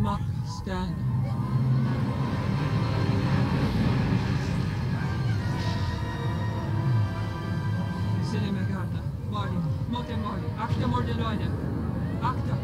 Mustang. Silime kaarta. Maali, moten maali. Akta morden laine. Akta.